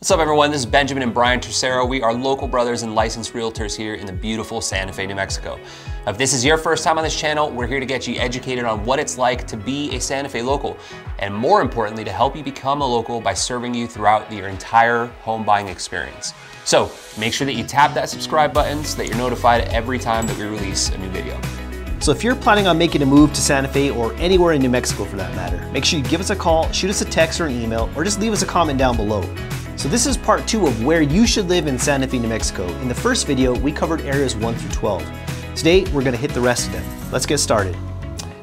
What's up everyone, this is Benjamin and Brian Tercero. We are local brothers and licensed realtors here in the beautiful Santa Fe, New Mexico. If this is your first time on this channel, we're here to get you educated on what it's like to be a Santa Fe local, and more importantly, to help you become a local by serving you throughout your entire home buying experience. So make sure that you tap that subscribe button so that you're notified every time that we release a new video. So if you're planning on making a move to Santa Fe or anywhere in New Mexico for that matter, make sure you give us a call, shoot us a text or an email, or just leave us a comment down below. So this is part two of where you should live in Santa Fe, New Mexico. In the first video, we covered areas one through 12. Today, we're gonna hit the rest of them. Let's get started.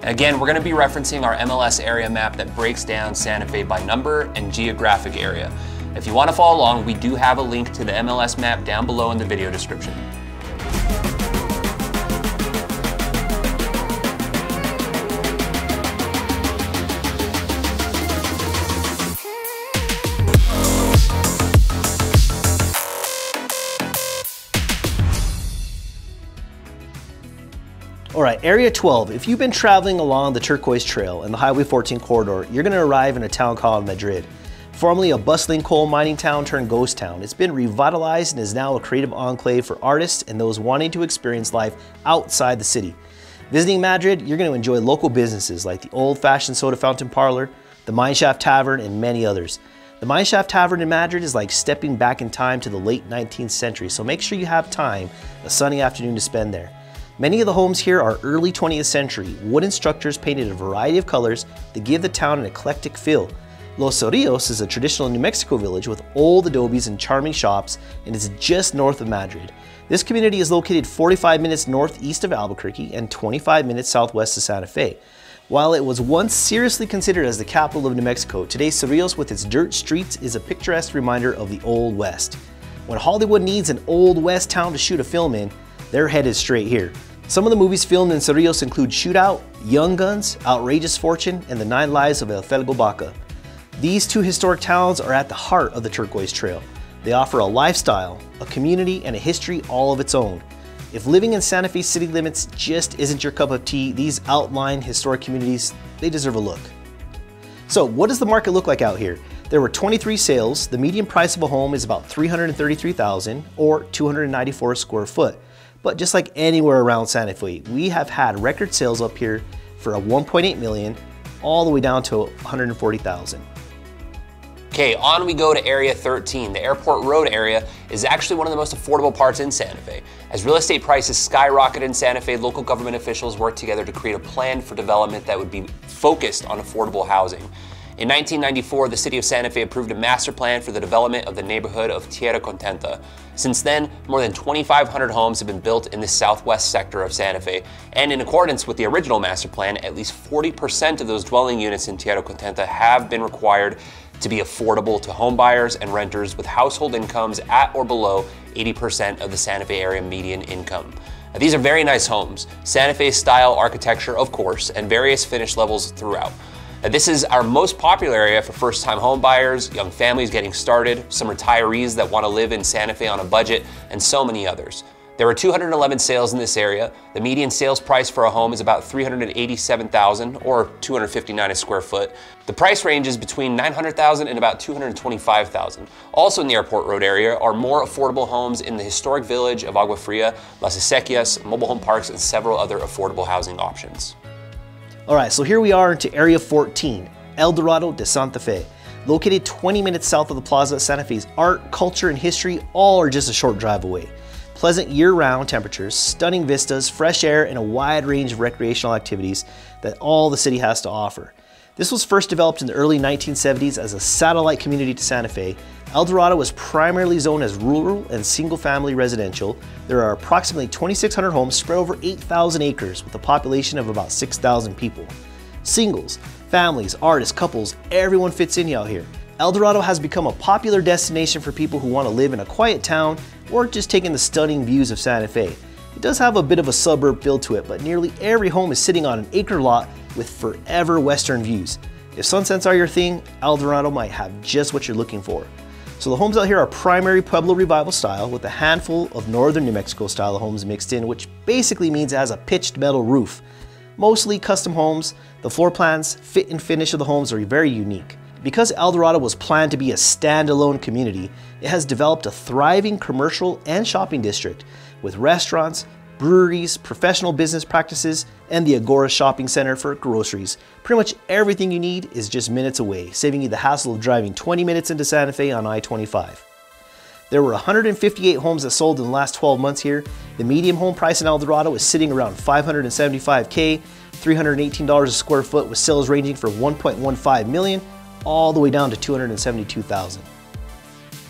Again, we're gonna be referencing our MLS area map that breaks down Santa Fe by number and geographic area. If you wanna follow along, we do have a link to the MLS map down below in the video description. All right, Area 12. If you've been traveling along the Turquoise Trail and the Highway 14 corridor, you're gonna arrive in a town called Madrid. Formerly a bustling coal mining town turned ghost town, it's been revitalized and is now a creative enclave for artists and those wanting to experience life outside the city. Visiting Madrid, you're gonna enjoy local businesses like the old-fashioned soda fountain parlor, the Mineshaft Tavern, and many others. The Mineshaft Tavern in Madrid is like stepping back in time to the late 19th century, so make sure you have time, a sunny afternoon to spend there. Many of the homes here are early 20th century, wooden structures painted a variety of colors that give the town an eclectic feel. Los Cerrillos is a traditional New Mexico village with old adobes and charming shops and is just north of Madrid. This community is located 45 minutes northeast of Albuquerque and 25 minutes southwest of Santa Fe. While it was once seriously considered as the capital of New Mexico, today Cerrillos with its dirt streets is a picturesque reminder of the Old West. When Hollywood needs an Old West town to shoot a film in, they're headed straight here. Some of the movies filmed in Cerrillos include Shootout, Young Guns, Outrageous Fortune, and The Nine Lives of Elfego Baca. These two historic towns are at the heart of the Turquoise Trail. They offer a lifestyle, a community, and a history all of its own. If living in Santa Fe city limits just isn't your cup of tea, these outlying historic communities, they deserve a look. So what does the market look like out here? There were 23 sales. The median price of a home is about 333,000 or 294 square foot. But just like anywhere around Santa Fe, we have had record sales up here for a 1.8 million all the way down to 140,000. Okay, on we go to Area 13. The Airport Road area is actually one of the most affordable parts in Santa Fe. As real estate prices skyrocket in Santa Fe, local government officials worked together to create a plan for development that would be focused on affordable housing. In 1994, the city of Santa Fe approved a master plan for the development of the neighborhood of Tierra Contenta. Since then, more than 2,500 homes have been built in the southwest sector of Santa Fe, and in accordance with the original master plan, at least 40% of those dwelling units in Tierra Contenta have been required to be affordable to homebuyers and renters with household incomes at or below 80% of the Santa Fe area median income. Now, these are very nice homes, Santa Fe style architecture, of course, and various finish levels throughout. Now, this is our most popular area for first-time homebuyers, young families getting started, some retirees that want to live in Santa Fe on a budget, and so many others. There were 211 sales in this area. The median sales price for a home is about 387,000 or 259 a square foot. The price range is between 900,000 and about 225,000. Also in the Airport Road area are more affordable homes in the historic village of Agua Fria, Las Acequias, mobile home parks, and several other affordable housing options. All right, so here we are into Area 14, El Dorado de Santa Fe. Located 20 minutes south of the Plaza, Santa Fe's art, culture, and history all are just a short drive away. Pleasant year-round temperatures, stunning vistas, fresh air, and a wide range of recreational activities that all the city has to offer. This was first developed in the early 1970s as a satellite community to Santa Fe. El Dorado was primarily zoned as rural and single-family residential. There are approximately 2,600 homes spread over 8,000 acres with a population of about 6,000 people. Singles, families, artists, couples, everyone fits in out here. El Dorado has become a popular destination for people who want to live in a quiet town or just taking the stunning views of Santa Fe. It does have a bit of a suburb feel to it, but nearly every home is sitting on an acre lot with forever western views. If sunsets are your thing, El Dorado might have just what you're looking for. So the homes out here are primary Pueblo Revival style with a handful of northern New Mexico style homes mixed in, which basically means it has a pitched metal roof. Mostly custom homes, the floor plans, fit and finish of the homes are very unique. Because El Dorado was planned to be a standalone community, it has developed a thriving commercial and shopping district with restaurants, breweries, professional business practices, and the Agora Shopping Center for groceries. Pretty much everything you need is just minutes away, saving you the hassle of driving 20 minutes into Santa Fe on I-25. There were 158 homes that sold in the last 12 months here. The median home price in El Dorado is sitting around 575K, $318 a square foot with sales ranging from 1.15 million all the way down to 272,000.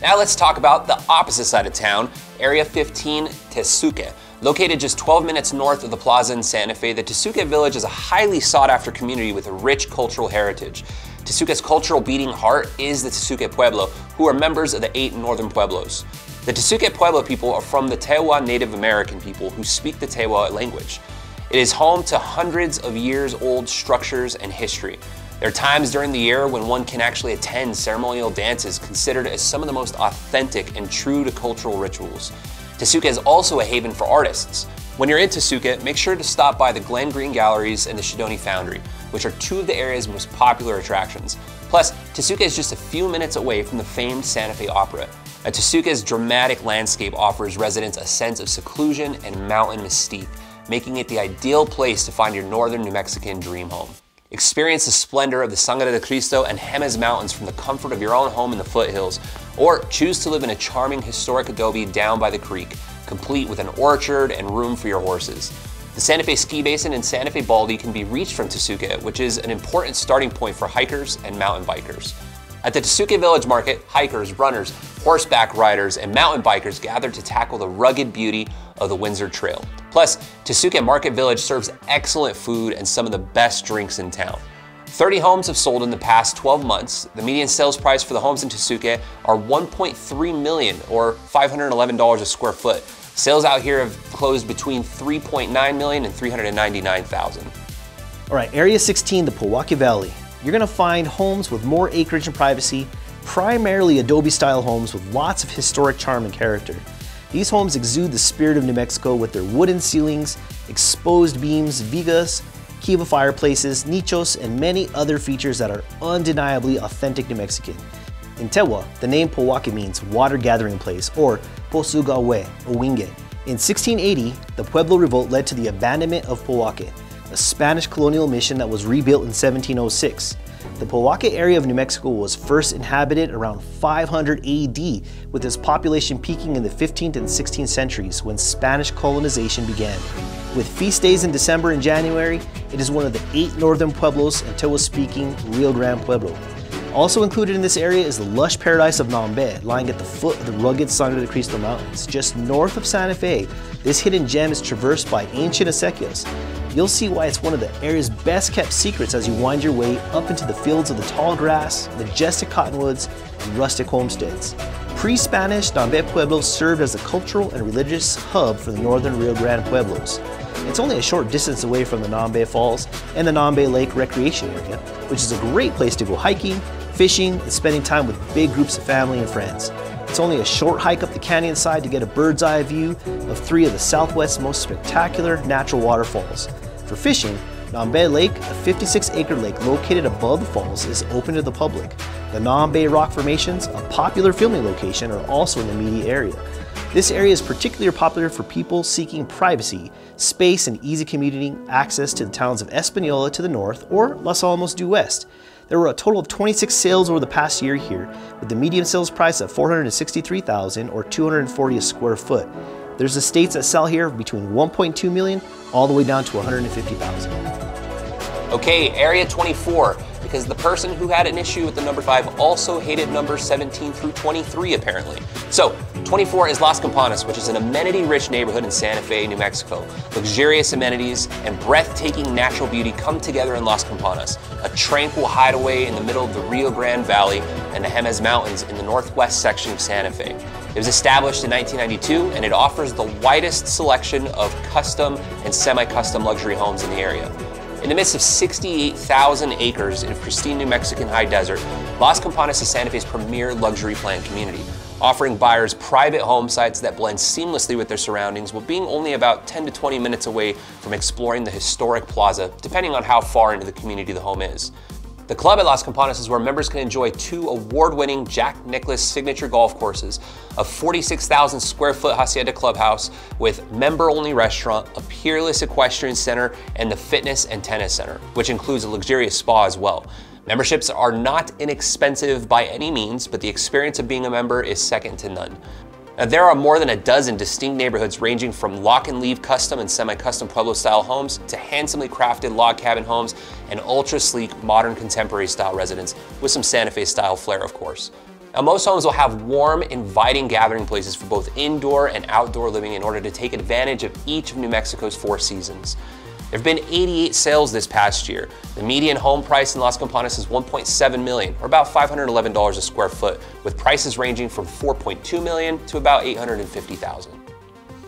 Now let's talk about the opposite side of town, Area 15, Tesuque. Located just 12 minutes north of the plaza in Santa Fe, the Tesuque Village is a highly sought after community with a rich cultural heritage. Tesuque's cultural beating heart is the Tesuque Pueblo, who are members of the eight northern pueblos. The Tesuque Pueblo people are from the Tewa Native American people who speak the Tewa language. It is home to hundreds of years old structures and history. There are times during the year when one can actually attend ceremonial dances considered as some of the most authentic and true to cultural rituals. Tesuque is also a haven for artists. When you're in Tesuque, make sure to stop by the Glenn Green Galleries and the Shidoni Foundry, which are two of the area's most popular attractions. Plus, Tesuque is just a few minutes away from the famed Santa Fe Opera. Now, Tesuque's dramatic landscape offers residents a sense of seclusion and mountain mystique, making it the ideal place to find your northern New Mexican dream home. Experience the splendor of the Sangre de Cristo and Jemez Mountains from the comfort of your own home in the foothills, or choose to live in a charming historic adobe down by the creek, complete with an orchard and room for your horses. The Santa Fe Ski Basin and Santa Fe Baldy can be reached from Tesuque, which is an important starting point for hikers and mountain bikers. At the Tesuque Village Market, hikers, runners, horseback riders, and mountain bikers gather to tackle the rugged beauty of the Windsor Trail. Plus, Tesuque Market Village serves excellent food and some of the best drinks in town. 30 homes have sold in the past 12 months. The median sales price for the homes in Tesuque are 1.3 million or $511 a square foot. Sales out here have closed between 3.9 million and 399,000. All right, Area 16, the Pojoaque Valley. You're gonna find homes with more acreage and privacy, primarily adobe style homes with lots of historic charm and character. These homes exude the spirit of New Mexico with their wooden ceilings, exposed beams, vigas, kiva fireplaces, nichos, and many other features that are undeniably authentic New Mexican. In Tewa, the name Pojoaque means water gathering place or Posugawe, Owinge. In 1680, the Pueblo Revolt led to the abandonment of Pojoaque, a Spanish colonial mission that was rebuilt in 1706. The Pojoaque area of New Mexico was first inhabited around 500 AD, with its population peaking in the 15th and 16th centuries when Spanish colonization began. With feast days in December and January, it is one of the eight northern pueblos and Tewa-speaking Rio Grande Pueblo. Also included in this area is the lush paradise of Nambe, lying at the foot of the rugged Sangre de Cristo Mountains. Just north of Santa Fe, this hidden gem is traversed by ancient acequias. You'll see why it's one of the area's best kept secrets as you wind your way up into the fields of the tall grass, majestic cottonwoods, and rustic homesteads. Pre-Spanish, Nambe Pueblo served as a cultural and religious hub for the northern Rio Grande Pueblos. It's only a short distance away from the Nambe Falls and the Nambe Lake Recreation Area, which is a great place to go hiking, fishing, and spending time with big groups of family and friends. It's only a short hike up the canyon side to get a bird's eye view of three of the Southwest's most spectacular natural waterfalls. For fishing, Nambe Lake, a 56 acre lake located above the falls, is open to the public. The Nambe Rock Formations, a popular filming location, are also in the media area. This area is particularly popular for people seeking privacy, space, and easy commuting access to the towns of Espanola to the north or Los Alamos due west. There were a total of 26 sales over the past year here, with the median sales price of 463,000 or 240 a square foot. There's estates that sell here between 1.2 million all the way down to 150,000. Okay, Area 24, because the person who had an issue with the number 5 also hated numbers 17 through 23 apparently. So, 24 is Las Campanas, which is an amenity-rich neighborhood in Santa Fe, New Mexico. Luxurious amenities and breathtaking natural beauty come together in Las Campanas, a tranquil hideaway in the middle of the Rio Grande Valley and the Jemez Mountains in the northwest section of Santa Fe. It was established in 1992 and it offers the widest selection of custom and semi-custom luxury homes in the area. In the midst of 68,000 acres in pristine New Mexican high desert, Las Campanas is Santa Fe's premier luxury planned community, offering buyers private home sites that blend seamlessly with their surroundings while being only about 10 to 20 minutes away from exploring the historic plaza, depending on how far into the community the home is. The club at Las Campanas is where members can enjoy two award-winning Jack Nicklaus signature golf courses, a 46,000 square foot Hacienda clubhouse with member-only restaurant, a peerless equestrian center, and the fitness and tennis center, which includes a luxurious spa as well. Memberships are not inexpensive by any means, but the experience of being a member is second to none. Now, there are more than a dozen distinct neighborhoods ranging from lock and leave custom and semi-custom Pueblo style homes to handsomely crafted log cabin homes and ultra sleek modern contemporary style residences with some Santa Fe style flair of course. Now most homes will have warm, inviting gathering places for both indoor and outdoor living in order to take advantage of each of New Mexico's four seasons. There have been 88 sales this past year. The median home price in Las Campanas is 1.7 million, or about $511 a square foot, with prices ranging from 4.2 million to about 850,000.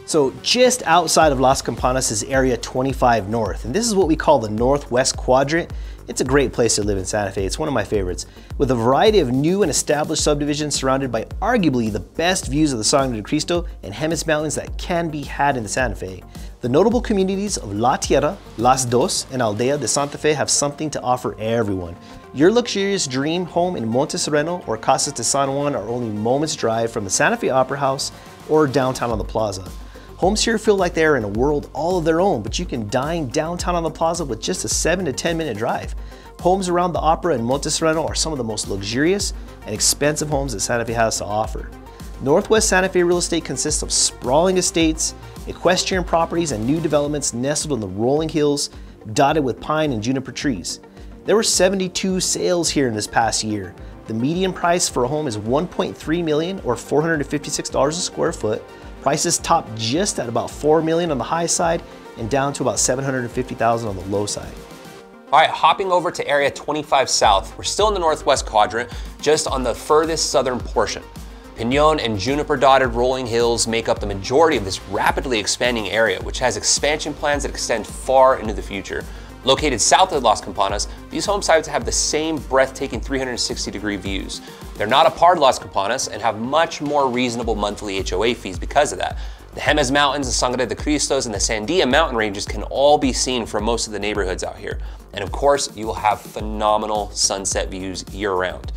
So just outside of Las Campanas is Area 25 North, and this is what we call the Northwest Quadrant. It's a great place to live in Santa Fe. It's one of my favorites. With a variety of new and established subdivisions surrounded by arguably the best views of the Sangre de Cristo and Jemez Mountains that can be had in the Santa Fe. The notable communities of La Tierra, Las Dos, and Aldea de Santa Fe have something to offer everyone. Your luxurious dream home in Monte Sereno or Casas de San Juan are only moments drive from the Santa Fe Opera House or downtown on the plaza. Homes here feel like they're in a world all of their own, but you can dine downtown on the plaza with just a 7 to 10 minute drive. Homes around the Opera and Monte Sereno are some of the most luxurious and expensive homes that Santa Fe has to offer. Northwest Santa Fe real estate consists of sprawling estates, equestrian properties, and new developments nestled in the rolling hills, dotted with pine and juniper trees. There were 72 sales here in this past year. The median price for a home is 1.3 million or $456 a square foot, Prices top just at about 4 million on the high side and down to about 750,000 on the low side. All right, hopping over to Area 25 South. We're still in the northwest quadrant, just on the furthest southern portion. Pinon and juniper dotted rolling hills make up the majority of this rapidly expanding area, which has expansion plans that extend far into the future. Located south of Las Campanas, these home sites have the same breathtaking 360 degree views. They're not a part of Las Campanas and have much more reasonable monthly HOA fees because of that. The Jemez Mountains, the Sangre de Cristos, and the Sandia mountain ranges can all be seen from most of the neighborhoods out here. And of course, you will have phenomenal sunset views year round.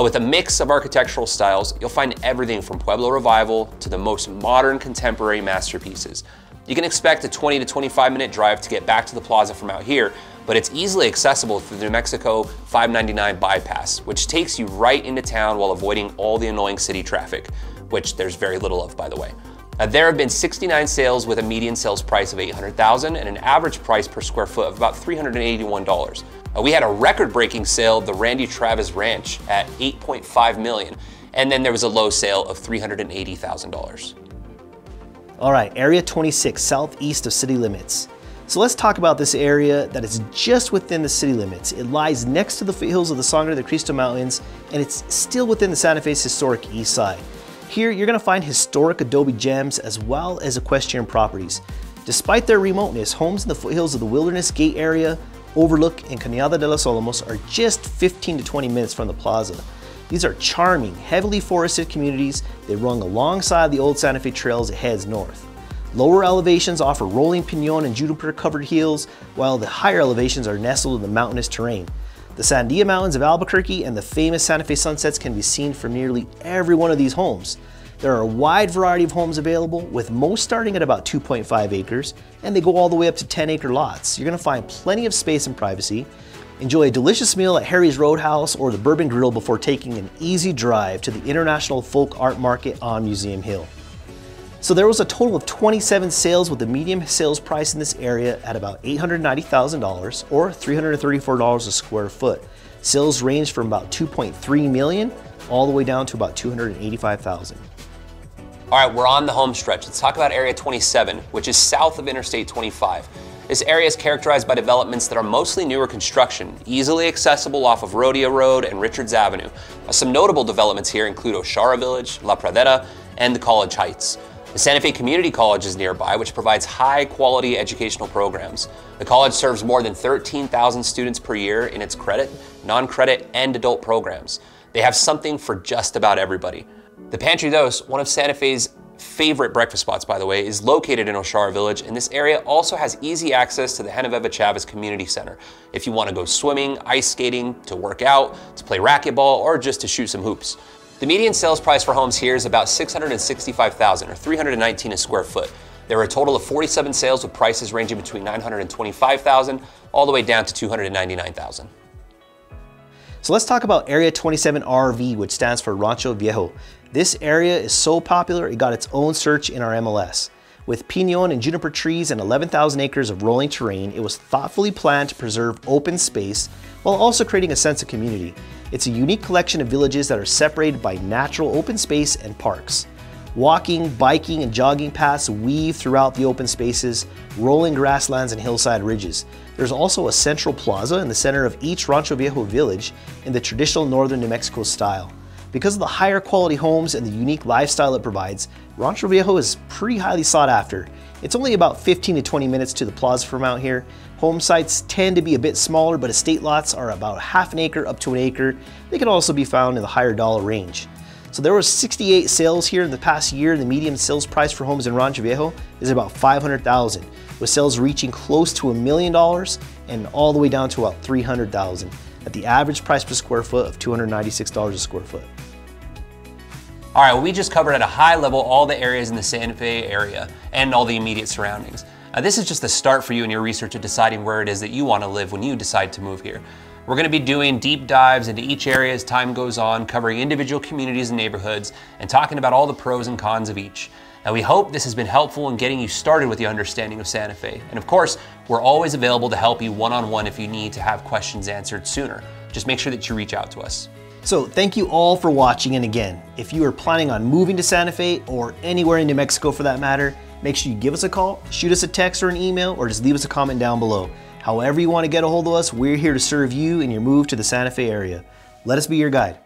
With a mix of architectural styles, you'll find everything from Pueblo Revival to the most modern contemporary masterpieces. You can expect a 20 to 25 minute drive to get back to the plaza from out here, but it's easily accessible through the New Mexico 599 bypass, which takes you right into town while avoiding all the annoying city traffic, which there's very little of, by the way. Uh, there have been 69 sales with a median sales price of 800,000 and an average price per square foot of about $381. Uh, we had a record-breaking sale of the Randy Travis Ranch at 8.5 million, and then there was a low sale of $380,000. All right, Area 26, southeast of city limits. So let's talk about this area that is just within the city limits. It lies next to the foothills of the Sangre de Cristo Mountains, and it's still within the Santa Fe's historic east side. Here, you're gonna find historic adobe gems as well as equestrian properties. Despite their remoteness, homes in the foothills of the Wilderness Gate area, Overlook, and Cañada de los Olmos are just 15 to 20 minutes from the plaza. These are charming, heavily forested communities that run alongside the old Santa Fe trail as it heads north. Lower elevations offer rolling pinon and juniper covered hills, while the higher elevations are nestled in the mountainous terrain. The Sandia Mountains of Albuquerque and the famous Santa Fe sunsets can be seen from nearly every one of these homes. There are a wide variety of homes available, with most starting at about 2.5 acres, and they go all the way up to 10 acre lots. You're gonna find plenty of space and privacy, Enjoy a delicious meal at Harry's Roadhouse or the Bourbon Grill before taking an easy drive to the International Folk Art Market on Museum Hill. So there was a total of 27 sales with the median sales price in this area at about $890,000 or $334 a square foot. Sales range from about 2.3 million all the way down to about 285,000. All right, we're on the home stretch. Let's talk about Area 27, which is south of Interstate 25. This area is characterized by developments that are mostly newer construction, easily accessible off of Rodeo Road and Richards Avenue. Uh, some notable developments here include Oshara Village, La Pradera, and the College Heights. The Santa Fe Community College is nearby, which provides high quality educational programs. The college serves more than 13,000 students per year in its credit, non credit, and adult programs. They have something for just about everybody. The Pantry Dos, one of Santa Fe's favorite breakfast spots, by the way, is located in Oshara Village, and this area also has easy access to the Genoveva Chavez Community Center if you want to go swimming, ice skating, to work out, to play racquetball, or just to shoot some hoops. The median sales price for homes here is about 665,000 or 319 a square foot. There were a total of 47 sales with prices ranging between 925,000 all the way down to 299,000. So let's talk about Area 27 RV, which stands for Rancho Viejo. This area is so popular, it got its own search in our MLS. With pinon and juniper trees and 11,000 acres of rolling terrain, it was thoughtfully planned to preserve open space while also creating a sense of community. It's a unique collection of villages that are separated by natural open space and parks. Walking, biking, and jogging paths weave throughout the open spaces, rolling grasslands and hillside ridges. There's also a central plaza in the center of each Rancho Viejo village in the traditional northern New Mexico style. Because of the higher quality homes and the unique lifestyle it provides, Rancho Viejo is pretty highly sought after. It's only about 15 to 20 minutes to the plaza from out here. Home sites tend to be a bit smaller, but estate lots are about half an acre up to an acre. They can also be found in the higher dollar range. So there were 68 sales here in the past year. The median sales price for homes in Rancho Viejo is about 500,000, with sales reaching close to a million dollars and all the way down to about 300,000 at the average price per square foot of $296 a square foot. All right, we just covered at a high level all the areas in the Santa Fe area and all the immediate surroundings. Uh, this is just the start for you in your research of deciding where it is that you want to live when you decide to move here. We're going to be doing deep dives into each area as time goes on, covering individual communities and neighborhoods, and talking about all the pros and cons of each. Now, we hope this has been helpful in getting you started with the understanding of Santa Fe. And of course, we're always available to help you one on one if you need to have questions answered sooner. Just make sure that you reach out to us. So thank you all for watching and again, if you are planning on moving to Santa Fe or anywhere in New Mexico for that matter, make sure you give us a call, shoot us a text or an email, or just leave us a comment down below. However you want to get a hold of us, we're here to serve you in your move to the Santa Fe area. Let us be your guide.